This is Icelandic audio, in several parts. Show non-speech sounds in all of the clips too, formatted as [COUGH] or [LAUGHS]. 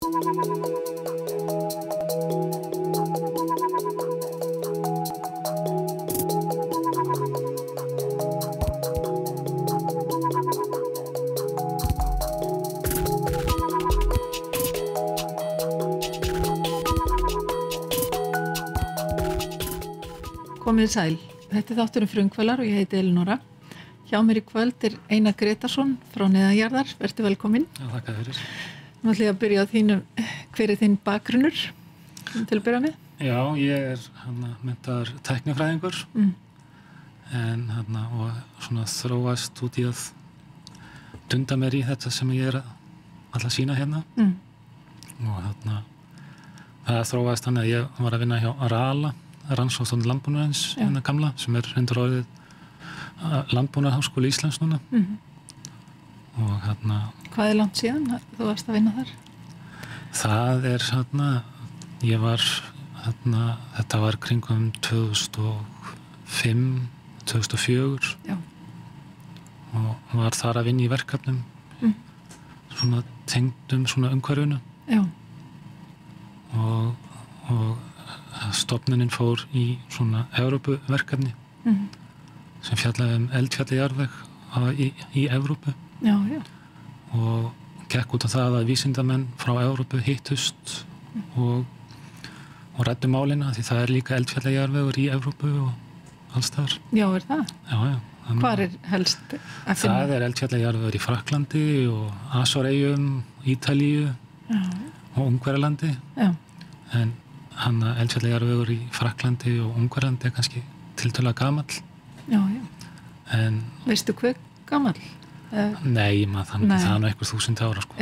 Komið sæl. Þetta er þátturum frungvalar og ég heiti Elinora. Hjá mér í kvöld er Einar Gretarsson frá Neðajarðar. Verður velkominn. Já, þakka fyrir. Nú ætlum ég að byrja á þínum, hver er þinn bakgrunnur til að byrja með? Já, ég er hann að myndaður teknifræðingur Mm. en og svona þróast út í að dunda mér í þetta sem ég er að alltaf sína hérna Mm. og hann að það þróast hann að ég var að vinna hjá Arala, rannsókstofn landbúnaðins hérna gamla sem er hendur orðið landbúnaðarháskóli Íslands núna Mm. Og hann að Hvað er langt síðan þú varst að vinna þar? Það er hérna, ég var hérna, þetta var kringum 2005, 2004 Já. og var þar að vinna í verkefnum Mm. svona tengdum svona umhverfunu Já. og, og stopnunin fór í svona Evrópuverkefni Mm. sem fjallaði um eldfjalli jarðveg í, í Evrópu Já, já. og gekk út af það að vísindamenn frá Európu hittust og, og rættu málina því það er líka eldfjallajarvegur í Európu og alls þar. Já, er það? Já, já. Hvar er helst að finna? Það er eldfjallajarvegur í Fraklandi og Asoregjum, Ítalíu Já, og Ungverjalandi já. en hann að eldfjallajarvegur í Fraklandi og Ungverjalandi er kannski tiltöla gamall Já, já. en Veistu hver gamall? Uh, nei, maður, þannig Nei. það er eitthvað þúsund ára sko.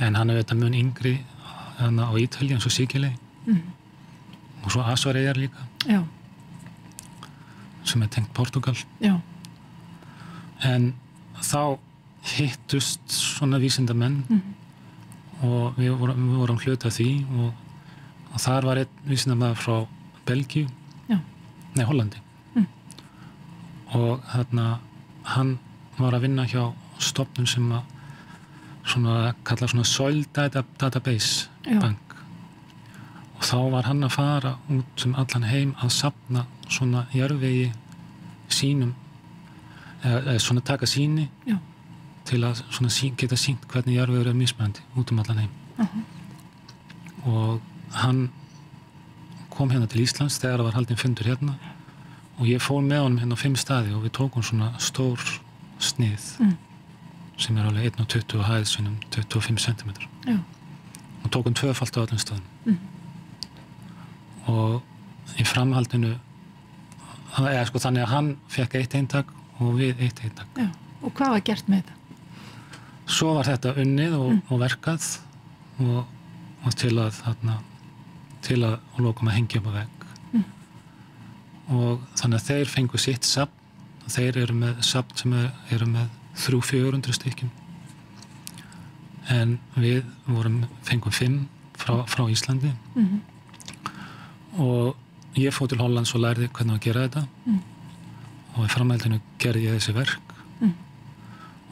en hann er þetta mun yngri á Ítalíu eins og Sigilei Mm. og svo Asoregar líka Já, sem er tengt Portugal já. en þá hittust svona vísindamenn Mm. og við vorum, við vorum hluta því og, og þar var einn vísindamenn frá Belgíu nei Hollandi Mm. og þarna hann var að vinna hjá stopnum sem að svona kalla svona soil data, database Já. bank og þá var hann að fara út um allan heim að sapna svona jörvegi sínum eða, eða svona taka síni Já. til að svona sí, geta sínt hvernig jörvegur er mismændi út um allan heim Uh og hann kom hérna til Íslands þegar það var haldin fundur hérna og ég fór með honum hérna á fimm staði og við tókum svona stór snið Mm. Sem er alveg 1,20 hæð sinum 25 cm Já. og tókum tvöfalt á öllum stöðum Mm. og í framhaldinu eða sko þannig að hann fekk eitt eintak og við eitt eintak Já. Og hvað var gert með þetta? svo var þetta unnið og, Mm. og verkað og, og til að þarna, til að og lókum að hengja upp á vegg Mm. og þannig að þeir fengu sitt sapn og þeir eru með sapn sem er, eru með þrjú 400 stykkjum en við vorum fengum fimm frá, frá Íslandi Mm. og ég fóð til Hollands og lærði hvernig að gera þetta Mm. og í framhældinu gerði ég þessi verk Mm.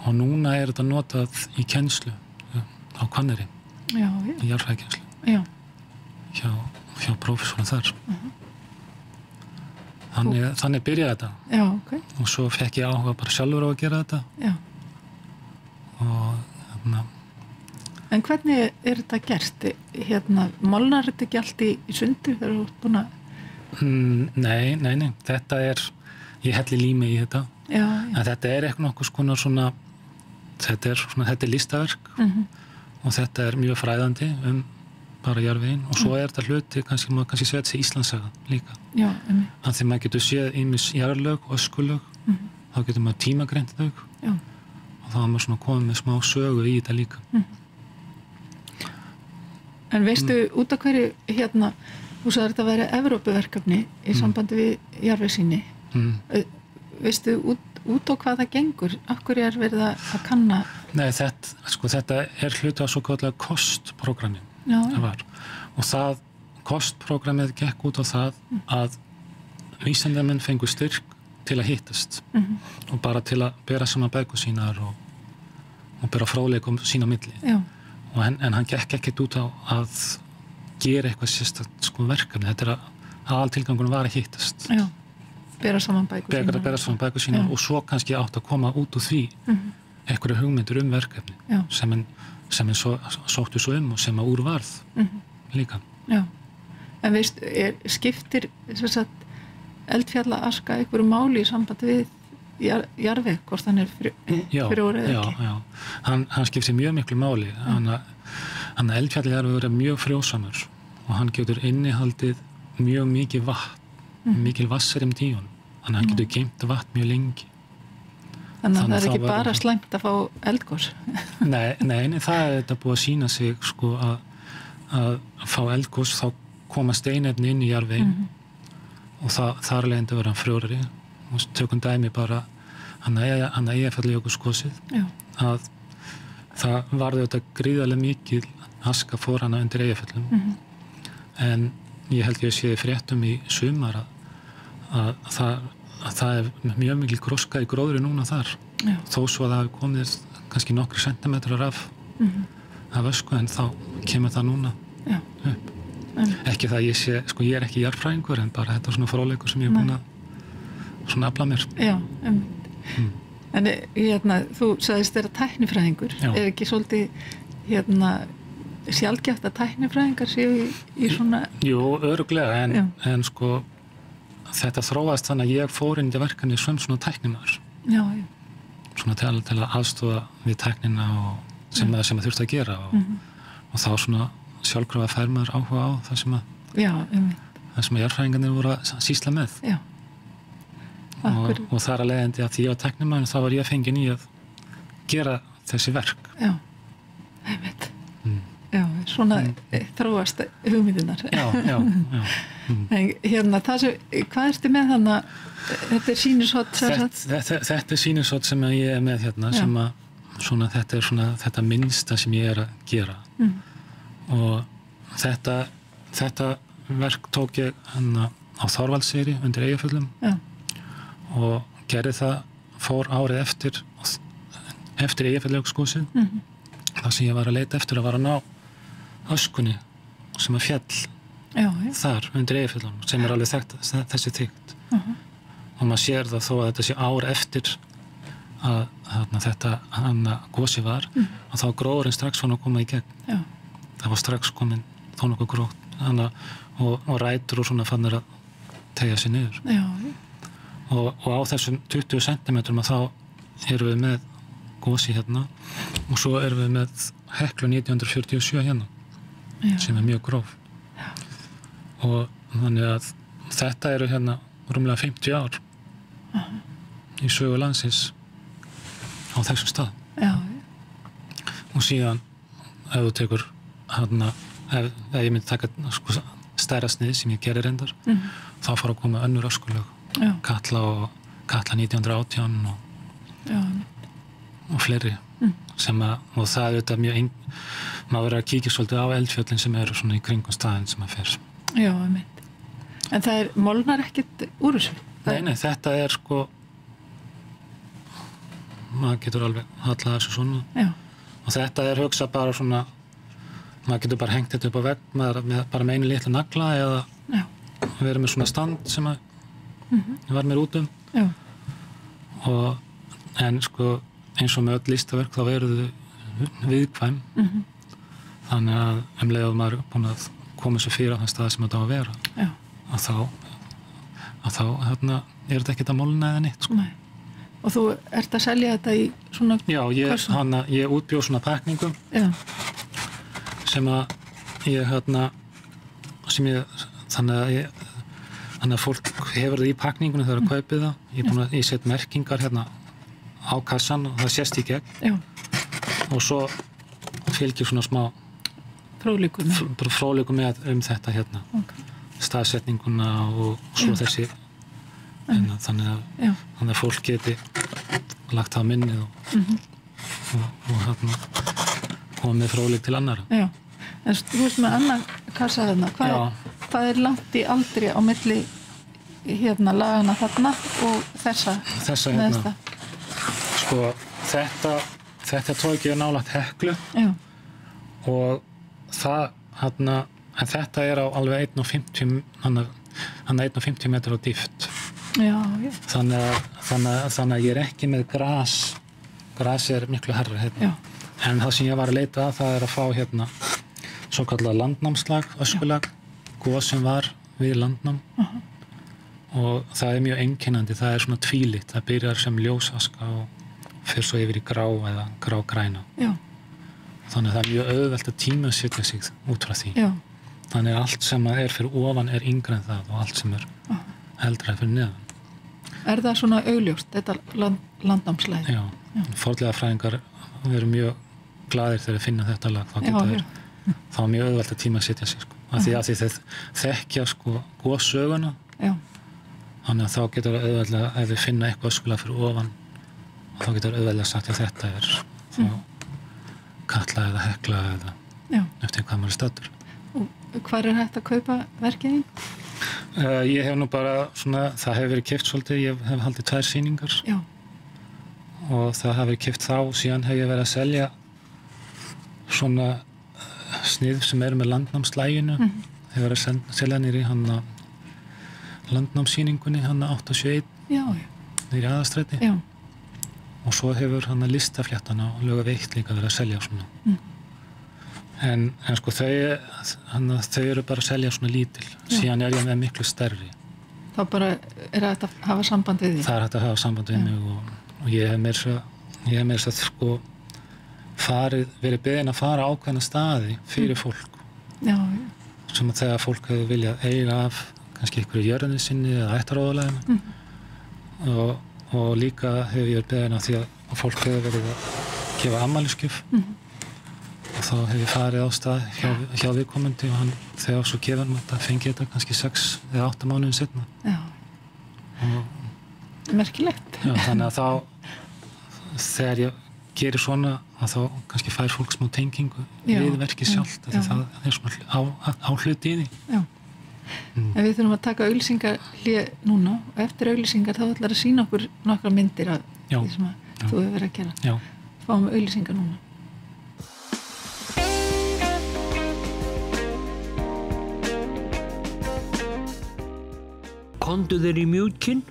og núna er þetta notað í kennslu á já. í jarðfræðikenslu Já. hjá, hjá prófessorum þar Mhm. Þannig, þannig byrjaði þetta Já, ok. og svo fekk ég áhuga bara sjálfur á að gera þetta Já. og þarna, En hvernig er þetta gert? Hérna, molnar þetta ekki allt í, í búin að... mm, nei, nei, nei þetta er, ég helli lími í þetta Já, já. þetta er eitthvað nokkuð skonar svona þetta er svona, þetta er listaverk Mm og þetta er mjög fræðandi um bara jarfiðin og svo er þetta hluti kannski, maður kannski segja þessi Íslandsaga líka Já, um, að því maður getur séð ímis jarlög og öskulög Mhm. þá getur maður tímagreint þau já. og þá er maður svona komið með smá sögu í þetta líka En veistu út af hverju, hérna, þú sagði þetta að vera Evrópuverkefni í sambandi við jarfisíni. mm. Veistu út, út á hvað það gengur? Akkur er verið að að kanna... Nei, þetta, sko, þetta er hluti á svo kallega kostprogrammi Já, það var. Og það kostprogrammið gekk út á það að vísendamenn fengu styrk til að hittast. Mhm. og bara til að bera saman bæku sínar og, og bera fráleikum sína milli. En, en hann gekk ekkert út á að gera eitthvað sérstakt sko verkefni. Þetta er að aðal tilgangunum var að hittast. Já, bera saman bera, sínar. bera saman bækur sína og svo kannski átt að koma út úr því Mhm. einhverju hugmyndur um verkefni Já. sem hann, sem hann svo, sóttu svo um og sem að úr varð Mhm. líka. Já, en veist, er, skiptir eldfjalla aska einhverju máli í samband við jar, jarveg, hvort hann er orðið já, já. Hann, hann skiptir mjög miklu máli. Hann að, hann að eldfjalli er að vera mjög frjósamur og hann getur innihaldið mjög mikið vatn Mhm. mikil vassar um tíun að hann getur geimt vatn mjög lengi Þannig að það er ekki var- bara slæmt að fá eldgós. [LAUGHS] nei, nei, nei, það er þetta búið að sína sig sko að, að fá eldgós þá koma steinefni inn í jarvegin Mhm. og það, þar vera hann frjórari og tökum dæmi bara hann að hann að eigafalli okkur skosið Já, að það varði þetta gríðarlega mikil aska fór hana undir eigaföllum Mhm. en ég held ég að sé fréttum í sumar að, að, það, að það er mjög mikil gróska í gróðri núna þar. Já, þó svo að það hafi komið kannski nokkri sentimetrar af, mhm, af ösku en þá kemur það núna já. upp. En, ekki það að ég sé, sko ég er ekki jarfræðingur en bara þetta er svona fróleikur sem ég er búin að svona afla mér. Já, um, Mm. en eh, hérna, þú sagðist þeirra tæknifræðingur. Er ekki svolítið hérna, sjálfgeft að tæknifræðingar séu í, í svona... Jú, öruglega en, en sko þetta þróast þannig að ég fór inn í verkefni sem svona já, svona til, til að aðstofa við tæknina sem, mm. sem að þurfti að gera og, Mhm. og þá svona sjálfkrafa fær maður áhuga á það sem að, já, um, það sem að jarfræðingarnir voru að sísla með já. og, og þar að leiðandi að því ég var tæknimaður þá var ég fengin í að gera þessi verk já, einmitt. Mm. Já, svona mm. þróast hugmyndinar. já, já. Mm. [LAUGHS] En hérna, það sem, hvað ertu með þannig að þetta er sínushot sem Þetta, þetta, þetta er sínusótt sem ég er með hérna sem að svona, þetta er svona þetta minnsta sem ég er að gera Mm. og þetta þetta verk tók ég hérna á Þorvaldseyri undir eigaföllum og gerði það fór árið eftir eftir eigaföllaugsskúsið mhm, þar sem ég var að leita eftir að var að ná öskunni sem að fjall já, já, þar undir eigaföllum sem er alveg þekkt, þessi þygt. Mhm, og maður sér það þó að þetta sé ár eftir að þarna, þetta hann gósi var Mhm. og þá gróðurinn strax svona að koma í gegn. Já, það var strax komin þó nokkuð grótt hana, og, og rætur og svona fannir að tegja sér niður. Og, og á þessum 20 cm að þá erum við með gósi hérna og svo erum við með heklu 1947 hérna já, sem er mjög gróf. Og þannig að þetta eru hérna rúmlega 50 ár í sögu landsins á þessum stað. Já, og síðan ef þú tekur hérna ef, ef ég myndi taka sko, stærra snið sem ég gerir reyndar mhm, þá fara að koma önnur öskulög. Já, Katla og Katla 1918 og, já, og fleiri Mm. sem að, og það er þetta mjög ein, maður verður að kíkja svolítið á eldfjöllin sem eru svona í kringum staðin sem að fer. Já, einmitt. En það er, molnar ekkit úr þessu? Nei, nei, þetta er sko maður getur alveg hallað þessu svona. Já, og þetta er hugsa bara svona maður getur bara hengt þetta upp á vegg með, með, bara með einu litlu nagla eða já, verið með svona stand sem að mhm, var mér út um. Já, og en sko eins og með öll listaverk þá eru þau viðkvæm. Mhm, þannig að um leið að maður er búin að koma sér fyrir á þann stað sem þetta á að vera já, að þá að þá hérna er þetta ekkert að molna eða neitt sko. nei. Og þú ert að selja þetta í svona, Já, ég, hana, ég útbjóð svona pakningum já, sem að ég hérna sem ég þannig að ég þannig að fólk hefur það í pakningunum þegar að kaupið það. Ég er búin að ég set merkingar hérna á kassan og það sést í gegn. Já, og svo fylgir svona smá fróðleikum með? um þetta hérna. Ok, staðsetninguna og svo Já. þessi hérna, þannig, að, þannig að fólk geti lagt það á minnið og, mhm, og, og hérna komið fróðleik til annara já. En þú veist með annan kassa þarna, hvað er, hvað er langt í aldri á milli hérna lagana þarna og þessa? Þessa hérna. sko þetta þetta tók ég nálagt heklu. Já, og það hann en þetta er á alveg 1,50 hann er 1,50 metrar á dýft þannig þannig, þannig að ég er ekki með gras. Gras er miklu herra hérna. en það sem ég var að leita að það er að fá hérna svo kallar landnámslag, öskulag. Góð sem var við landnám. Og það er mjög einkennandi, það er svona tvílitt það byrjar sem ljósaska og fyrir svo yfir í grá eða grágræna. Já, þannig að það er mjög auðvelt að tímasetja sig út frá því. Já, þannig að allt sem er fyrir ofan er yngra en það og allt sem er eldra er fyrir neðan. Er það svona augljóst, þetta land, landnámslæði? Já, fórlega fræðingar eru mjög gladir þegar þeir finna þetta lag þá Já, geta já. þeir, þá er mjög auðvelt að tíma að setja sig sko. af því að því þeir þekkja sko góðsöguna Já, þannig að þá getur það auðveldlega ef þeir finna eitthvað öskulega fyrir ofan þá getur það auðveldlega sagt að þetta er þá kalla eða hekla eða já, eftir hvað maður stættur og hvar er hægt að kaupa verkið þín? uh, ég hef nú bara svona, það hefur verið kipt svolítið, ég hef haldið tvær sýningar. Já, og það verið kipt þá síðan hef ég verið að selja svona uh, snið sem eru með landnámslæginu. Mm -hmm. hefur verið að sel- selja nýri hann að landnámsýningunni hann að 871 já, já, nýri aðastræti já, og svo hefur hann að listafléttana og löga veikt líka verið að selja svona Mm. en, en sko þau hann að þau eru bara að selja svona lítil Já. síðan er ég með miklu stærri þá bara er hægt að hafa samband við því? það er hægt að hafa samband við Já. mig og, og ég hef meira svo ég hef meira svo sko farið, verið beðin að fara ákveðna staði fyrir fólk Já, sem að þegar fólk hefur viljað eiga af kannski ykkur í jörðinni sinni eða ættaróðulegina Mhm. og, og líka hefur ég verið beðin að því að fólk hefur verið að gefa ammæliskjöf Mhm. og þá hefur ég farið á stað hjá, hjá viðkomandi og hann þegar svo gefur hann þetta fengi þetta kannski 6 eða 8 mánuðin setna já, og merkilegt. Já, þannig að þá þegar ég gerir svona að þá kannski fær fólk smá tengingu við verkið af já. það er svona hl- á, á hluti í því Já. Mm. En við þurfum að taka auglýsingar hlið núna og eftir auglýsingar þá ætlar að sína okkur nokkra myndir af Já, því sem þú hefur verið að gera. Já, Fáum auglýsingar núna. Kondu þeir í mjúkin?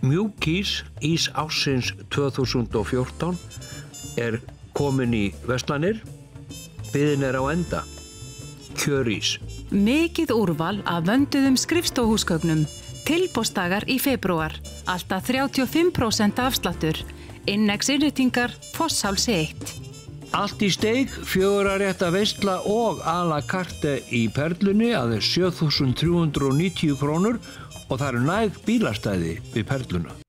Mjúkís ís ásins 2014 er komin í Vestlanir. Byðin er á enda. Kjörís. Mikið úrval af vönduðum skrifstóhúsgögnum. Tilbóstagar í februar. Alltaf 35% afsláttur. Innex innrýtingar Fosshálsi 1. Allt í steig, fjögura rétta veistla og a la carte í perlunni aðeins 7390 krónur og það eru næg bílastæði við perluna.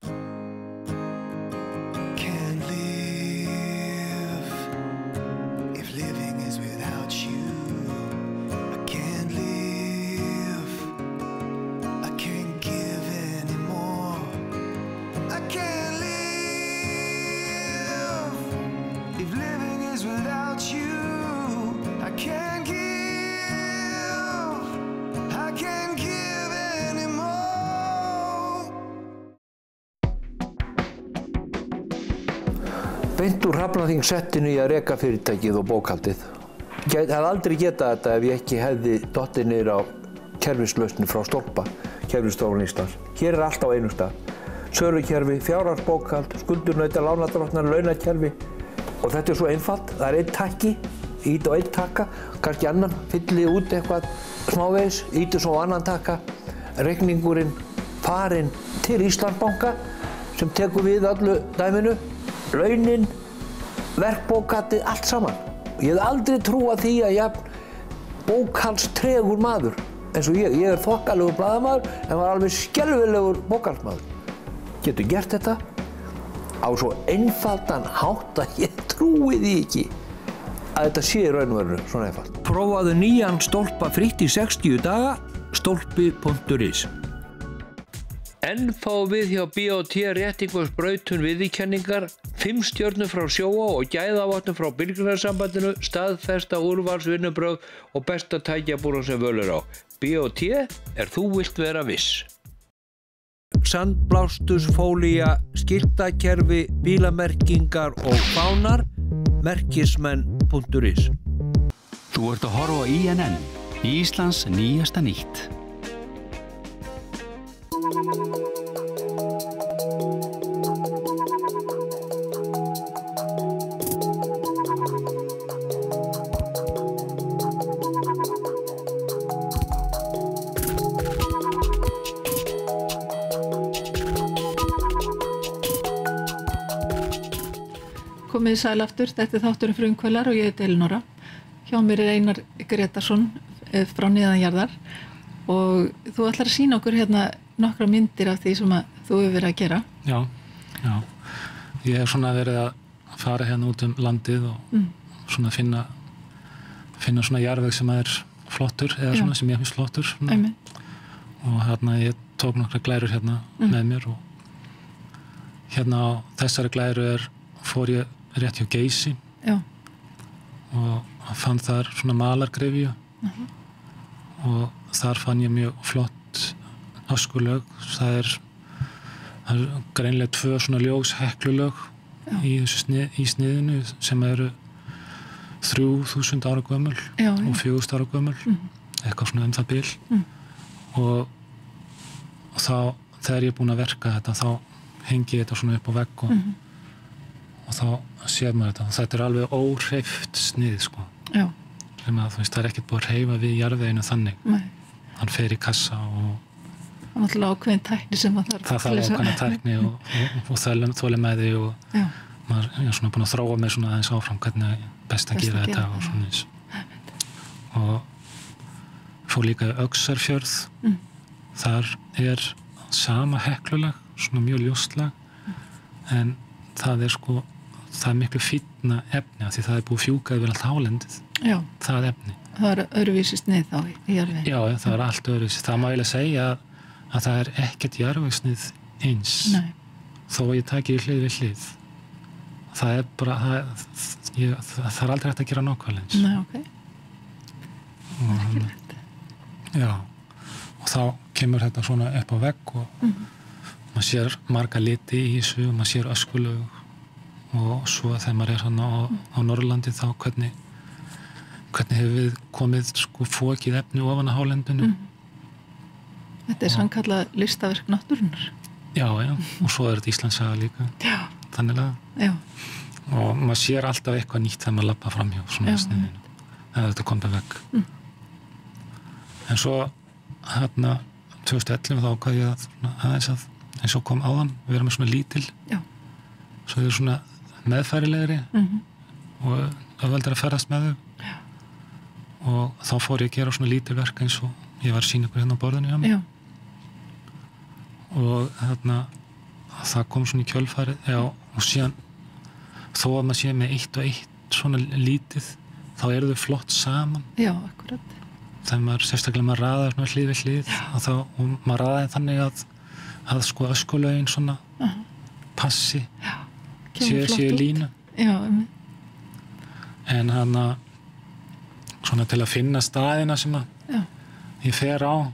Beint úr Hrafnaþing settinu í að reka fyrirtækið og bókaldið. Ég hef aldrei getað þetta ef ég ekki hefði dottið niður á kerfislausni frá Stolpa, kerfistofun Íslands. Hér er allt á einu stað. Sölukerfi, fjárhagsbókald, skuldurnauta, lánadrottnar, launakerfi og þetta er svo einfalt. Það er einn takki, ít og einn takka, kannski annan, fyllið út eitthvað smávegis, ítur svo á annan takka, reikningurinn farinn til Íslandsbanka sem tekur við öllu dæminu, launin, verkbókatið, allt saman. Ég hef aldrei trúað því að ég haf bókhalstregur maður eins og ég. Ég er þokkalegur bladamadur en var alveg skjálfilegur bókhalsmaður. Getur gert þetta á svo einfaldan hátt að ég trúi því ekki að þetta sé í raunverðinu svona einfald. Prófaðu nýjan stólpa fritt í 60 daga stólpi.is Enn fá við hjá B.O.T. réttingvarsbrautun viðvíkjenningar 5 stjórnum frá sjóa og gæðavotnum frá byrjunarssambandinu, staðfesta úrvarsvinnubröð og besta tækjabúrum sem völur á. B.O.T. er þú vilt vera viss. Sandblástusfólija, skiltakerfi, bílamerkingar og bánar, merkismenn.is Þú ert að horfa í NN, Íslands nýjasta nýtt. Komið í sæl aftur, þetta er þátturinn frumkvælar og ég heiti Elinora. Hjá mér er Einar Gretarsson eh, frá Niðanjarðar og þú ætlar að sína okkur hérna nokkra myndir af því sem þú hefur verið að gera. Já, já. Ég hef svona verið að fara hérna út um landið og Mm. svona finna finna svona jarðveg sem er flottur eða Já. svona sem ég finnst flottur og hérna ég tók nokkra glærur hérna Mm. með mér og hérna á þessari glæru er fór ég rétt hjá Geysi Já, og fann þar svona malargrefju Mhm. og þar fann ég mjög flott öskulög það er, það er greinlega tvö svona ljós heklulög Já. í, snið, í sniðinu sem eru þrjú þúsund ára gömul já, og fjögust ára gömul Mhm. eitthvað svona um það bil Mm. og þá þegar ég er búin að verka þetta þá hengi ég þetta svona upp á vegg og, Mhm. Og þá sér maður þetta. Þetta er alveg óhreift snið sko. Að veist það er ekkert búið að reyfa við jarðveginu þannig. Nei. hann fer í kassa og Það er náttúrulega ákveðin tækni sem að þarf. það til þarf að- ákvæmna tækni og, og, og þóli með því og Já, maður er svona búin að þróa með svona aðeins áfram hvernig best að gera að þetta og það, svona eins og fór líka í Öxarfjörð. Mm. þar er sama heklulag svona mjög ljóstlag en það er sko það er miklu fýtna efni því það er búið fjúkað yfir allt hálendið já, það efni það er öðruvísi snið þá í, jarðveginn. Já, það er allt öðru. Það má eiginlega segja að, að það er ekkert jarðvegsnið eins Nei, þó ég taki í hlið við hlið. Það er bara, það, ég, það, er aldrei hægt að gera nákvæmlega eins. nei, ok. Og, hann- já, og þá kemur þetta svona upp á vegg og Mhm. maður sér marga liti í þessu og maður sér öskulög og svo þegar maður er hann á, á Norrlandi þá hvernig hvernig hefur við komið sko fókið efni ofan á hálendinu? Mhm. Þetta er sannkallað listaverk náttúrunar. Já, já, og svo er þetta Íslandsaga líka, Já, þannig að já, og maður sér alltaf eitthvað nýtt þegar maður lappa framhjá svona Já, í sniðinu, eða þetta komið vekk Mm. en svo hérna 2011 þá hvað ég að svona, að eins og kom áðan, við erum með svona lítil. Já. svo þau eru svona meðfærilegri Mm og auðveldur að ferðast með þau. Já. og þá fór ég að gera svona lítil verk eins og ég var að sína ykkur hérna á borðinu hjá mér. Já, og þarna það kom svona í kjölfarið já, og síðan þó að maður sé með eitt og eitt svona lítið þá eru þau flott saman. Já, akkurat. þegar maður sérstaklega maður raðar svona hlið við hlið og, þá, og maður raðar þannig að að sko öskulögin svona Aha. passi. Kemur séu línu. Já, einmitt. en hann að svona til að finna staðina sem að já, ég fer á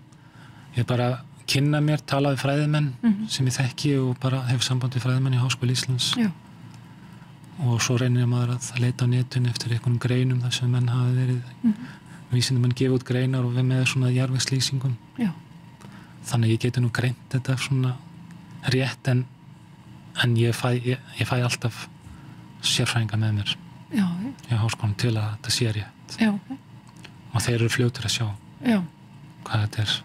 ég bara kynna mér, tala við fræðimenn Mhm. sem ég þekki og bara hef samband við fræðimenn í Háskóli Íslands. Já, og svo reynir maður að leita á netun eftir einhvern greinum þar sem menn hafi verið mm Mhm. menn gefa út greinar og við með svona jarðvegslýsingum. Já, þannig að ég geti nú greint þetta svona rétt en, en ég, fæ, ég, ég fæ alltaf sérfræðinga með mér já, í háskólanum til að þetta sé rétt. Já, og þeir eru fljótur að sjá já. hvað þetta er.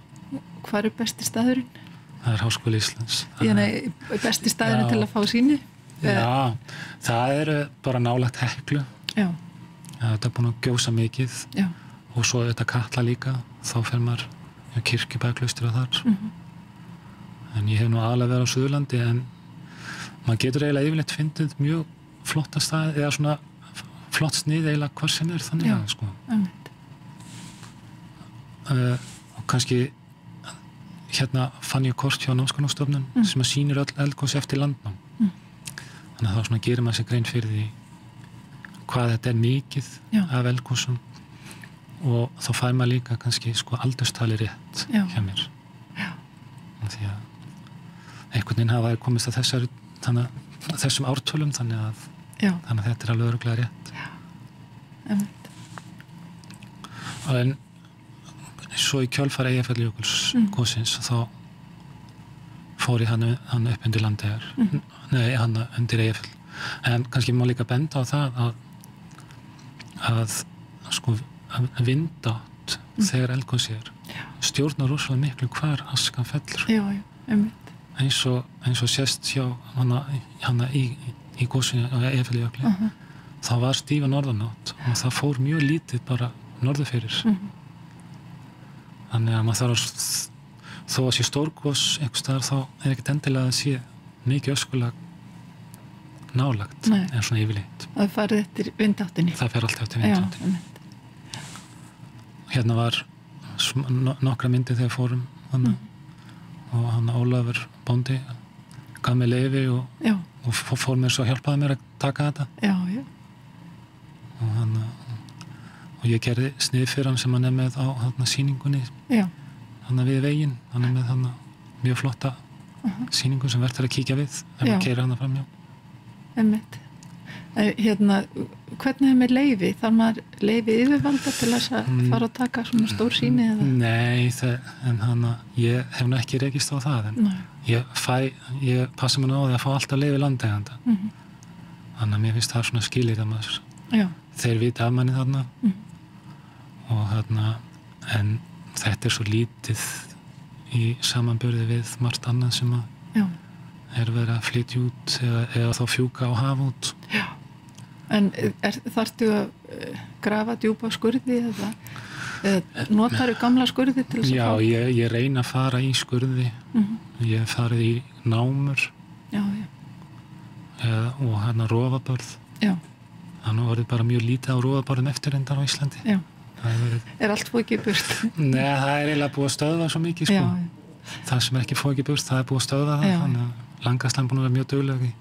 Hvað er besti staðurinn? það er Háskóli Íslands. Nei, besti staðurinn til að fá síni? Já, það eru bara nálagt heklu. Þetta er búin að gjósa mikið. Já, og svo þetta kalla líka. Þá fer maður ja, kirkjubæklaustur að þar. Mhm. en ég hef nú aðalega verið á Suðurlandi en maður getur eiginlega yfirleitt fyndið mjög flotta stað eða svona flott snið eiginlega hvar sem er þannig að sko uh, og kannski hérna fann ég kort hjá námskonarstofnun Mm. sem að sýnir öll eldgóðs eftir landnám Mm. þannig að þá svona gerir maður sér grein fyrir því hvað þetta er mikið Já. af eldgóðsum og þá fær maður líka kannski sko aldurstali rétt Já. hjá mér Já. Því að einhvern veginn hafa komist að þessar, þannig, að þessum ártölum þannig að, Já, þannig að þetta er alveg öruglega rétt einmitt. en svo í kjölfar Eyjafjallajökuls Mm. góðsins þá fór ég hann, hann upp undir landegar Mhm. nei, hann undir Eyjafjall en kannski má líka benda á það að, að sko að vindátt Mm. þegar eldgóðs er stjórnar rosalega miklu hvar askan fellur já, já, einmitt eins og, eins og sést hjá hana, hana í, í góðsinu á Eyjafjallajökli uh þá var stífa norðanátt og það fór mjög lítið bara norður fyrir Mhm. þannig að maður þarf að þó að sé stórgós þá er ekkert endilega að sé mikið öskulag nálagt Nei. en svona yfirleitt. Það farið eftir vindáttinni það fer alltaf til já, vindátt einmitt. Hérna var nokkra myndir þegar fórum hana, og hann Ólafur Bóndi gaf mér leifi og, og fó- fór mér svo hjálpaði mér að taka þetta. Já, já, og hann og ég gerði snið fyrir hann sem hann er með á hann sýningunni. Já, hann við veginn, hann er með hann mjög flotta sýningu sem verður að kíkja við ef maður keira hann framjá einmitt. Eh, hérna, hvernig er með leifi þarf maður leifi yfirvalda til þess að Mm. fara að taka svona stór síni eða? Nei, það, en hann ég hef nú ekki rekist á það en Nei. ég fæ, ég passa mér á því að fá alltaf leifi landeganda Mhm. þannig að mér finnst það svona skilir að maður. Já, þeir vita af manni þarna. Mhm. og þarna en þetta er svo lítið í samanbörði við margt annað sem að já, er verið að flytja út eða, eða þá fjúka og hafa út. Já en er, þarftu að eh, grafa djúpa skurði eða, eða notaru gamla skurði til þess Já, að fá? ég, ég reyna að fara í skurði. Mhm. ég hef farið í námur. Já, já, eða, og hérna rofabörð já, þannig var bara mjög lítið á rofabörðum eftirrendar á Íslandi. Já. Er verið, er allt fókið burt? Neða það er eiginlega búið að stöða svo mikið sko. já, það sem er ekki ekki burt, það er búið að stöða það Já. þannig að langastan búin að vera mjög dögleg í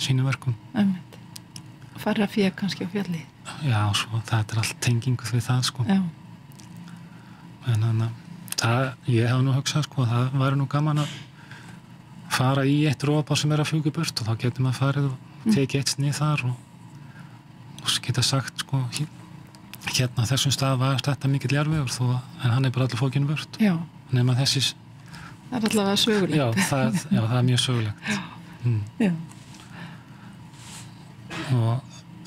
sínum verkum. Einmitt fara að fyrir kannski á fjalli já, svo það er allt tengingu við það sko. já, en þannig að ég hef nú hugsað sko, það væri nú gaman að fara í eitt rofabár sem er að fjúka í burt og þá getur maður farið og tekið eitt snið þar og, og geta sagt sko, hér- hérna þessum stað var þetta mikill jarfiður þó en hann er bara allir fókinu burt. Nema þessi, það er allavega sögulegt. Já það, já, það er mjög sögulegt. [LAUGHS] Mm. já, og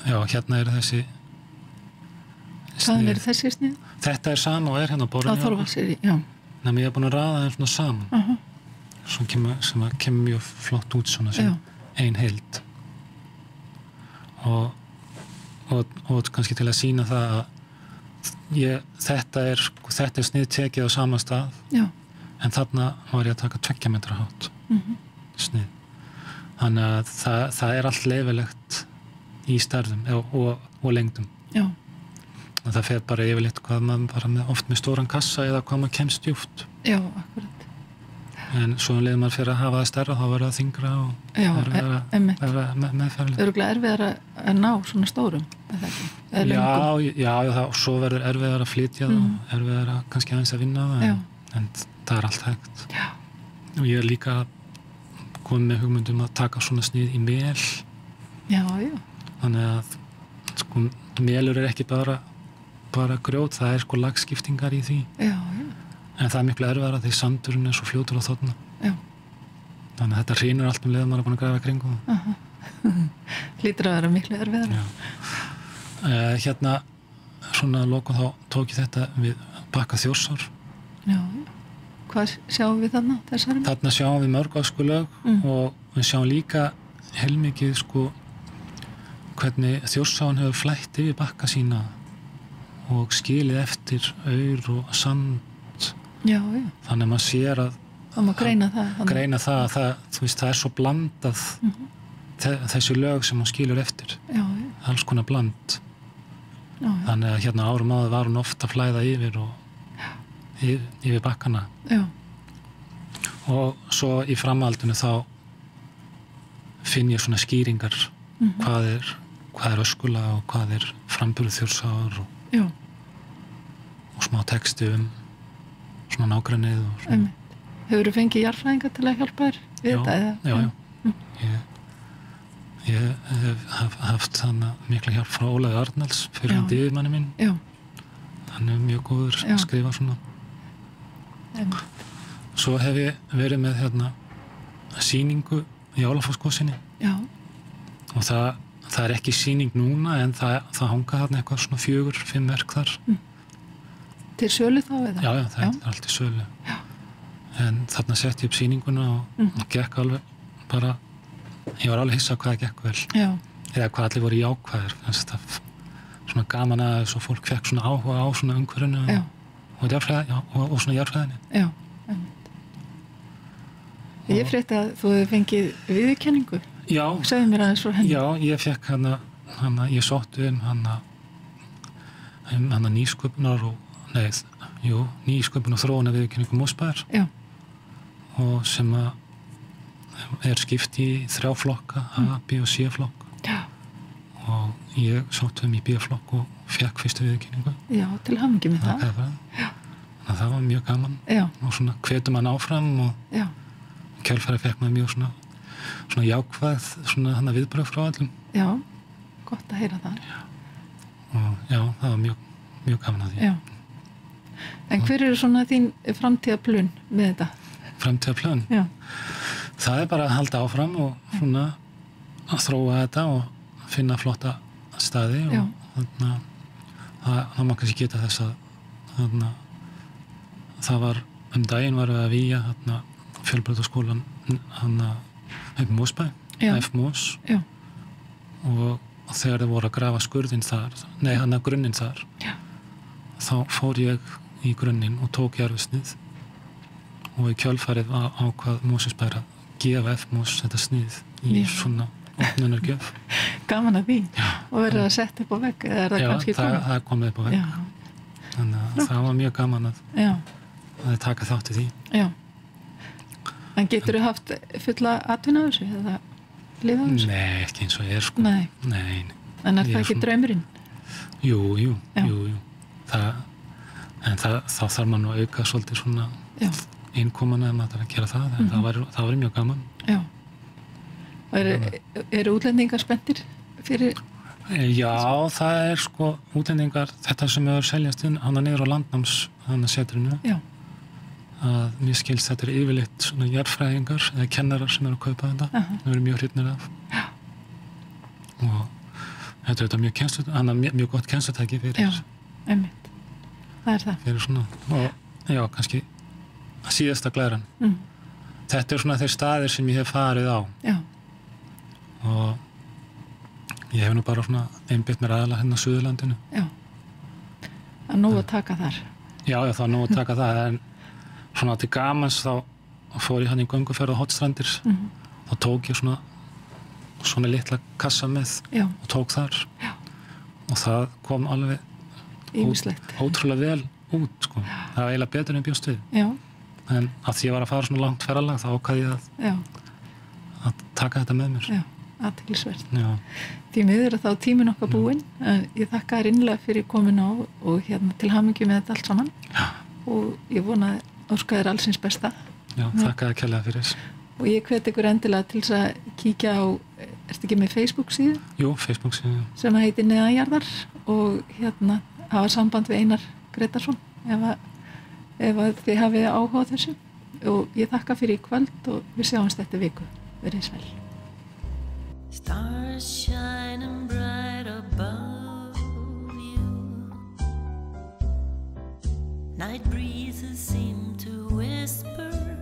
já, hérna eru þessi hvaðan er þessi snið? þetta er sama og er hérna á á borðinu Þorvalseri, já. Nema ég er búin að raða þeim svona saman. Uh sem kemur, sem kemur mjög flott út svona sem Já. ein heild. Og, og, og kannski til að sína það að ég, þetta er sko, þetta er snið tekið á sama stað. Já, en þarna var ég að taka tveggja metra hátt Mhm. snið. Þannig að það, það er allt leifilegt í stærðum og, og, lengdum. Já, og það fer bara yfirleitt hvað maður bara með, oft með stóran kassa eða hvað maður kemst djúft já, akkurat. En svo um leið maður fyrir að hafa það stærra þá verður það þingra og já, verður e- það með, meðferðilegt. Öruglega erfiðar að, ná svona stórum er já, já, já, það, og svo verður erfiðar að flytja það Mhm. erfiðar að kannski aðeins að vinna það en, en það er allt hægt. Já. og ég er líka komið með hugmyndum að taka svona snið í mel. Já, já, þannig að sko, melur er ekki bara bara grjót, það er sko lagskiptingar í því já, já, en það er miklu erfiðar að því sandurinn er svo fljótur á já. þannig að þetta hrýnur allt um leið að maður er búin að grafa kringum það. [LAUGHS] hlýtur að vera miklu erfiðar Já. Uh, hérna svona lokum þá tók ég þetta við bakka þjórsár já, hvað sjáum við þarna þarna sjáum við mörg öskulög Mm. og við sjáum líka heilmikið sko hvernig þjórsáin hefur flætt yfir bakka sína og skilið eftir auður og sand. Já, já, þannig að maður sér að má greina það greina það að það, veist, það er svo blandað Mhm. þe- þessi lög sem hún skilur eftir. Já, alls konar bland. Þannig að hérna árum áður var hún ofta að flæða yfir og yfir, yfir bakkana. Já, og svo í framhaldinu þá finn ég svona skýringar Mhm. hvað er hvað er öskula og hvað er framburð þjórsár og, og smá texti um svona nágrannið og svona. Hefur þú fengið jarfræðinga til að hjálpa þér við já, þetta? eða? já, já. Ég, ég hef haf, haft þannig mikla hjálp frá Ólaði Arnalds fyrir hann yfirmanni minn. Já, hann er mjög góður Já. að skrifa svona. Em, svo hef ég verið með hérna sýningu í Álafoskósinni já, og það, það er ekki sýning núna en það, það hanga þarna eitthvað svona fjögur, fimm verk þar til sölu þá eða? já, já, það er allt í sölu Já. en þarna sett ég upp sýninguna og, Mhm. og gekk alveg bara ég var alveg hissa hvað það gekk vel Já, eða hvað allir voru það f- svona gaman að þessu fólk fekk svona áhuga á svona umhverfinu já, og, já, og, og svona jarðfræðinni já. em. Ég frétti að þú hefði fengið viðurkenningu. Já, Segðu mér aðeins frá henni. já, ég fekk hana, hana ég sótti um hana hana nýsköpunar og nei, jú, nýsköpunar þróuna viðurkenningu Músbæðar Já, og sem að er skipt í þrjá flokka A, B og C flokk. Já, og ég sótti um í B flokk og fekk fyrstu viðurkenningu. Já, til hamingi með það. það. þannig að það var mjög gaman. Já, og svona hvetum mann áfram og já, kjálfæri fekk maður mjög svona svona jákvæð, svona hann að viðbröð frá allum já, gott að heyra það. og já, það var mjög, mjög gaman að því Já. En hver eru svona þín framtíðaplun með þetta? framtíða Já, það er bara að halda áfram og svona að þróa þetta og finna flotta staði Já. og þannig að það, má kannski geta þess að þannig að það var um daginn varum við að výja þarna fjölbreytaskólan hann að upp Mósbæ, Já. F Mós já, og þegar þið voru að grafa skurðin þar nei hann að grunninn þar Já. þá fór ég í grunninn og tók jarfisnið og í kjölfarið á, ákvað Mósinsbæra gefa F Mós þetta snið í Já. svona opnunargjöf [LAUGHS] gaman að því. Og verður að setja upp á vegg eða er það Já, kannski það, komið? það er komið upp á vegg Já, þannig að það var mjög gaman að, já, að taka þátt í því já. En getur þú haft fulla atvinna á þessu eða lifa á þessu? Nei, ekki eins og ég er sko Nei. Nei. En er það er ekki svona- draumurinn? Jú, jú, Já. jú, jú. Það, en það, þá þarf mann að auka svolítið svona Já, innkomana ef maður að gera það en það, var, það var mjög gaman já. Og eru, eru útlendingar spenntir fyrir, Já, það er sko útlendingar, þetta sem hefur seljast inn hann niður á landnáms hann að að mér skilst þetta er yfirleitt svona jarðfræðingar eða kennarar sem eru að kaupa þetta Aha. það eru mjög hrifnir af Já. og þetta er þetta mjög er mjög, mjög gott kennslutæki fyrir, já, einmitt. Það er það. svona og já, kannski síðasta glæran Mm. þetta er svona þeir staðir sem ég hef farið á Já, og ég hef nú bara svona einbytt mér aðalega hérna á Suðurlandinu já. Að nú að taka þar. já, já, það er nóg að taka það en svona til gamans þá fór ég hann í gönguferð á hotstrandir Mm. þá tók ég svona svona litla kassa með Já, og tók þar Já. og það kom alveg ýmislegt. ótrúlega vel út sko. það var eiginlega betur en bjóst við Já, en að því ég var að fara svona langt ferralag þá ákvaði ég að, að taka þetta með mér já, Því miður er þá tímin okkar búinn. Ég þakka þér innlega fyrir komin á og hérna til hamingju með þetta allt saman. Já. Og ég vona að þér allsins besta. já, þakka það kærlega fyrir Og ég hvet ykkur endilega til þess að kíkja á, ertu ekki með Facebook síðu jú, Facebook síðan sem heitir Neðanjarðar og hérna hafa samband við Einar Gretarsson ef að, ef að þið hafið áhuga á þessu. Og ég þakka fyrir í kvöld og við sjáumst þetta viku. Verðið sæl. Stars shining bright above Night breezes seem to whisper